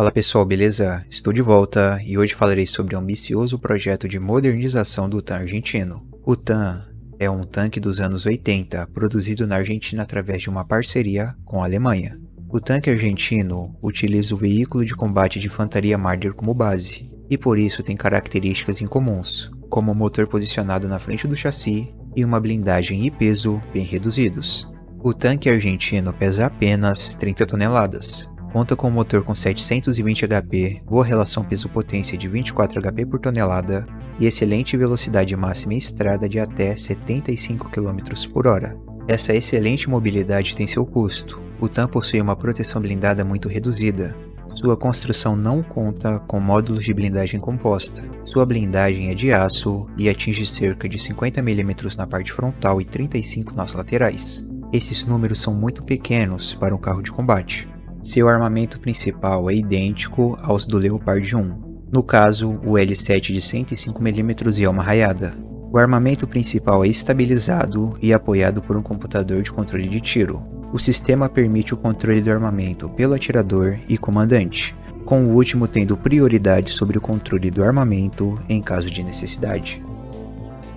Fala pessoal, beleza? Estou de volta e hoje falarei sobre o ambicioso projeto de modernização do TAM argentino. O TAM é um tanque dos anos 80 produzido na Argentina através de uma parceria com a Alemanha. O tanque argentino utiliza o veículo de combate de infantaria Marder como base e por isso tem características incomuns, como o motor posicionado na frente do chassi e uma blindagem e peso bem reduzidos. O tanque argentino pesa apenas 30 toneladas, conta com um motor com 720 HP, boa relação peso-potência de 24 HP por tonelada e excelente velocidade máxima em estrada de até 75 km por hora. Essa excelente mobilidade tem seu custo. O TAM possui uma proteção blindada muito reduzida. Sua construção não conta com módulos de blindagem composta. Sua blindagem é de aço e atinge cerca de 50 mm na parte frontal e 35 nas laterais. Esses números são muito pequenos para um carro de combate. Seu armamento principal é idêntico aos do Leopard 1, no caso o L7 de 105mm e é uma raiada. O armamento principal é estabilizado e apoiado por um computador de controle de tiro. O sistema permite o controle do armamento pelo atirador e comandante, com o último tendo prioridade sobre o controle do armamento em caso de necessidade.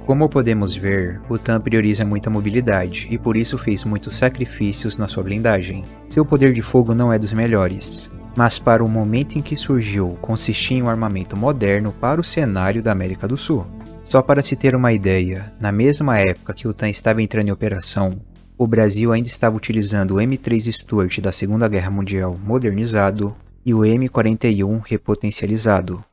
Como podemos ver, o TAM prioriza muita mobilidade e por isso fez muitos sacrifícios na sua blindagem. Seu poder de fogo não é dos melhores, mas para o momento em que surgiu, consistia em um armamento moderno para o cenário da América do Sul. Só para se ter uma ideia, na mesma época que o TAM estava entrando em operação, o Brasil ainda estava utilizando o M3 Stuart da Segunda Guerra Mundial modernizado e o M41 repotencializado,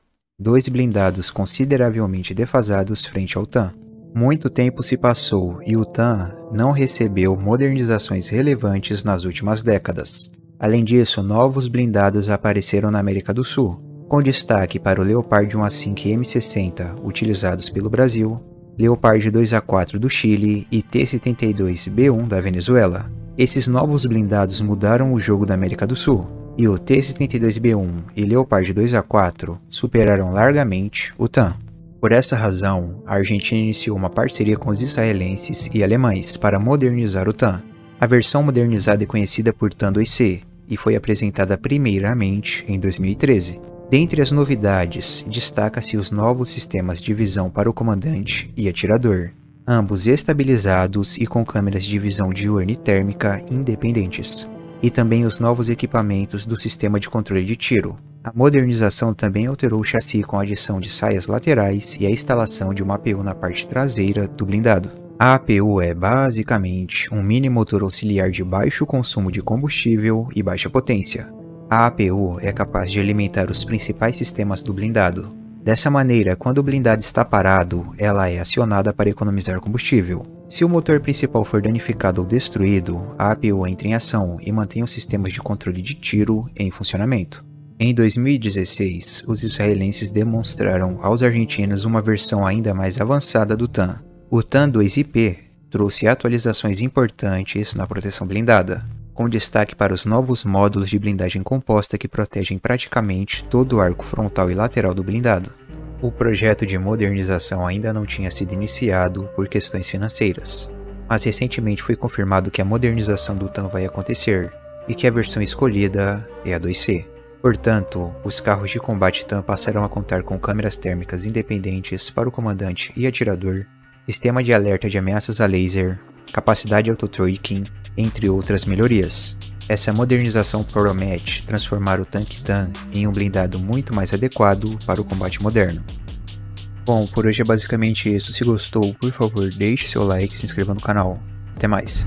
dois blindados consideravelmente defasados frente ao TAM. Muito tempo se passou e o TAM não recebeu modernizações relevantes nas últimas décadas. Além disso, novos blindados apareceram na América do Sul, com destaque para o Leopard 1A5 e M60 utilizados pelo Brasil, Leopard 2A4 do Chile e T-72B1 da Venezuela. Esses novos blindados mudaram o jogo da América do Sul, e o T-72B1 e Leopard 2A4 superaram largamente o TAM. Por essa razão, a Argentina iniciou uma parceria com os israelenses e alemães para modernizar o TAM. A versão modernizada é conhecida por TAM 2C e foi apresentada primeiramente em 2013. Dentre as novidades, destaca-se os novos sistemas de visão para o comandante e atirador, ambos estabilizados e com câmeras de visão diurna e térmica independentes e também os novos equipamentos do sistema de controle de tiro. A modernização também alterou o chassi com a adição de saias laterais e a instalação de uma APU na parte traseira do blindado. A APU é basicamente um mini motor auxiliar de baixo consumo de combustível e baixa potência. A APU é capaz de alimentar os principais sistemas do blindado. Dessa maneira, quando o blindado está parado, ela é acionada para economizar combustível. Se o motor principal for danificado ou destruído, a APU entra em ação e mantém os sistemas de controle de tiro em funcionamento. Em 2016, os israelenses demonstraram aos argentinos uma versão ainda mais avançada do TAM. O TAM 2IP trouxe atualizações importantes na proteção blindada, com destaque para os novos módulos de blindagem composta que protegem praticamente todo o arco frontal e lateral do blindado. O projeto de modernização ainda não tinha sido iniciado por questões financeiras, mas recentemente foi confirmado que a modernização do TAM vai acontecer e que a versão escolhida é a 2C. Portanto, os carros de combate TAM passarão a contar com câmeras térmicas independentes para o comandante e atirador, sistema de alerta de ameaças a laser, capacidade auto-tracking, entre outras melhorias. Essa modernização promete transformar o tanque TAN em um blindado muito mais adequado para o combate moderno. Bom, por hoje é basicamente isso. Se gostou, por favor, deixe seu like e se inscreva no canal. Até mais.